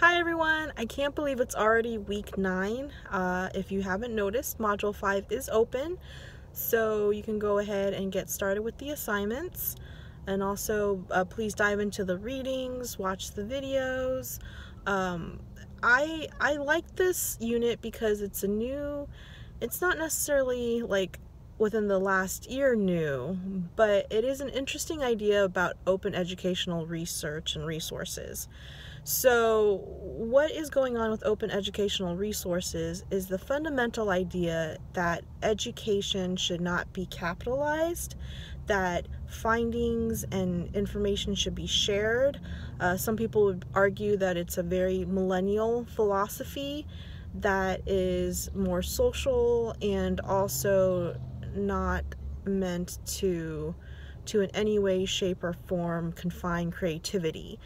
Hi everyone! I can't believe it's already week 9. Uh, if you haven't noticed, Module 5 is open, so you can go ahead and get started with the assignments. And also, uh, please dive into the readings, watch the videos. Um, I, I like this unit because it's a new, it's not necessarily like within the last year new, but it is an interesting idea about open educational research and resources. So, what is going on with open educational resources is the fundamental idea that education should not be capitalized, that findings and information should be shared. Uh, some people would argue that it's a very millennial philosophy that is more social and also not meant to to in any way shape or form confine creativity.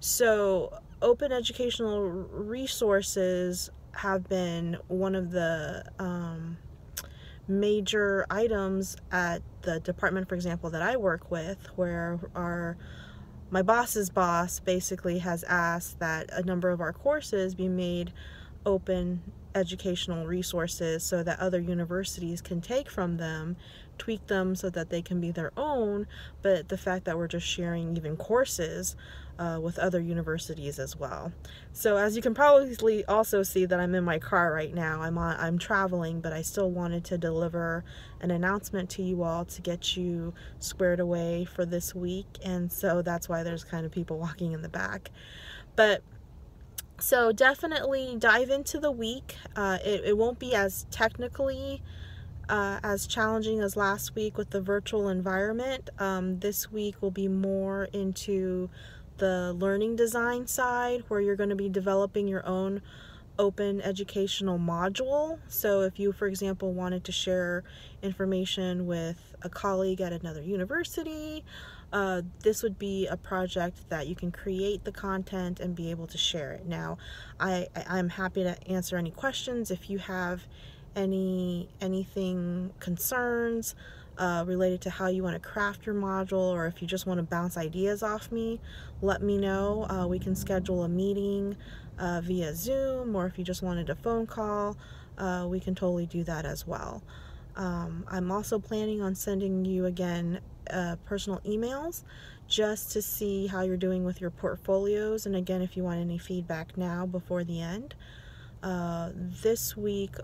So open educational resources have been one of the um, major items at the department for example that I work with where our my boss's boss basically has asked that a number of our courses be made open educational resources so that other universities can take from them, tweak them so that they can be their own, but the fact that we're just sharing even courses uh, with other universities as well. So as you can probably also see that I'm in my car right now. I'm on, I'm traveling, but I still wanted to deliver an announcement to you all to get you squared away for this week, and so that's why there's kind of people walking in the back. But so definitely dive into the week. Uh, it, it won't be as technically uh, as challenging as last week with the virtual environment. Um, this week will be more into the learning design side where you're going to be developing your own open educational module. So if you, for example, wanted to share information with a colleague at another university, uh, this would be a project that you can create the content and be able to share it. Now, I, I, am happy to answer any questions if you have any anything concerns uh, related to how you want to craft your module or if you just want to bounce ideas off me, let me know. Uh, we can schedule a meeting uh, via Zoom or if you just wanted a phone call, uh, we can totally do that as well. Um, I'm also planning on sending you again uh, personal emails just to see how you're doing with your portfolios and again if you want any feedback now before the end. Uh, this week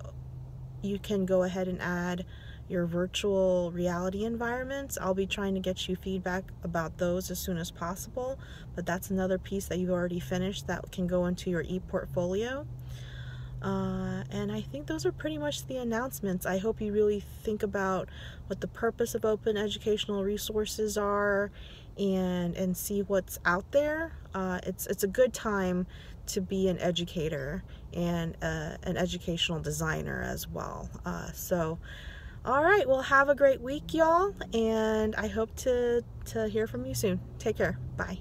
you can go ahead and add your virtual reality environments. I'll be trying to get you feedback about those as soon as possible, but that's another piece that you've already finished that can go into your e-portfolio. Uh, and I think those are pretty much the announcements. I hope you really think about what the purpose of open educational resources are and and see what's out there. Uh, it's it's a good time to be an educator and uh, an educational designer as well. Uh, so, all right, well, have a great week, y'all, and I hope to to hear from you soon. Take care. Bye.